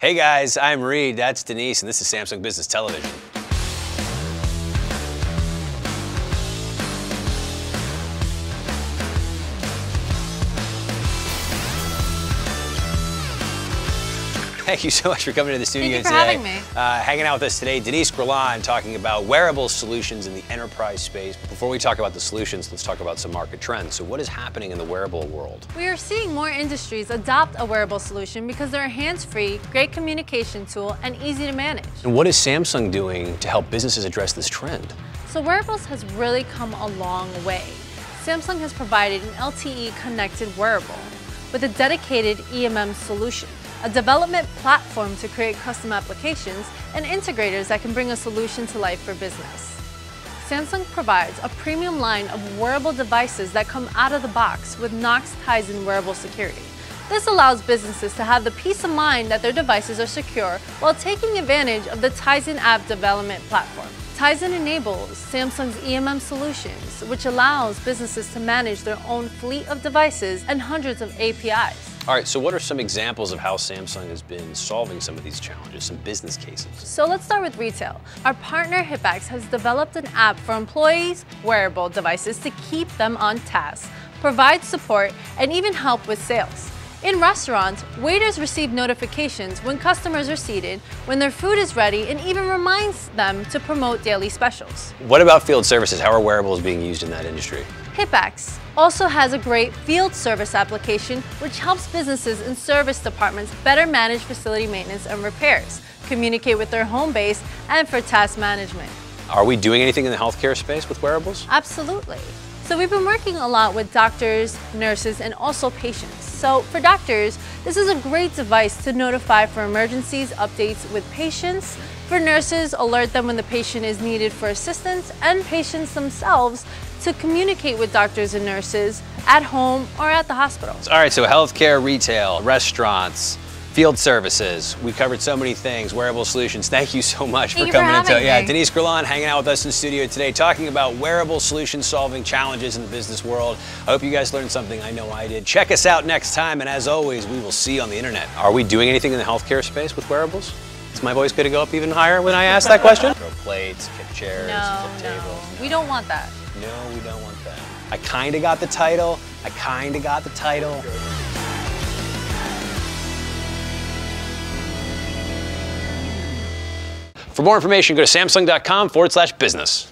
Hey guys, I'm Reid, that's Denisse, and this is Samsung Business Television. Thank you so much for coming to the studio Thank you for today. having me. Uh, hanging out with us today, Denisse Grullon talking about wearable solutions in the enterprise space. Before we talk about the solutions, let's talk about some market trends. So what is happening in the wearable world? We are seeing more industries adopt a wearable solution because they're a hands-free, great communication tool, and easy to manage. And what is Samsung doing to help businesses address this trend? So wearables has really come a long way. Samsung has provided an LTE connected wearable with a dedicated EMM solution, a development platform to create custom applications, and integrators that can bring a solution to life for business. Samsung provides a premium line of wearable devices that come out of the box with Knox Tizen wearable security. This allows businesses to have the peace of mind that their devices are secure while taking advantage of the Tizen app development platform. Tizen enables Samsung's EMM solutions, which allows businesses to manage their own fleet of devices and hundreds of APIs. All right, so what are some examples of how Samsung has been solving some of these challenges, some business cases? So let's start with retail. Our partner HipX has developed an app for employees' wearable devices to keep them on task, provide support, and even help with sales. In restaurants, waiters receive notifications when customers are seated, when their food is ready, and even reminds them to promote daily specials. What about field services? How are wearables being used in that industry? HipX also has a great field service application which helps businesses and service departments better manage facility maintenance and repairs, communicate with their home base, and for task management. Are we doing anything in the healthcare space with wearables? Absolutely. So we've been working a lot with doctors, nurses, and also patients. So for doctors, this is a great device to notify for emergencies, updates with patients. For nurses, alert them when the patient is needed for assistance, and patients themselves to communicate with doctors and nurses at home or at the hospital. All right, so healthcare, retail, restaurants, field services. We covered so many things, wearable solutions. Thank you so much Thank for you for coming having into Yeah. Denisse Grullon hanging out with us in the studio today, talking about wearable solution solving challenges in the business world. I hope you guys learned something. I know I did. Check us out next time, and as always, we will see you on the internet. Are we doing anything in the healthcare space with wearables? Is my voice going to go up even higher when I ask that question? Throw plates, kick chairs, No, flip no, tables. we don't want that. No, we don't want that. I kind of got the title. I kind of got the title. For more information, go to samsung.com forward slash business.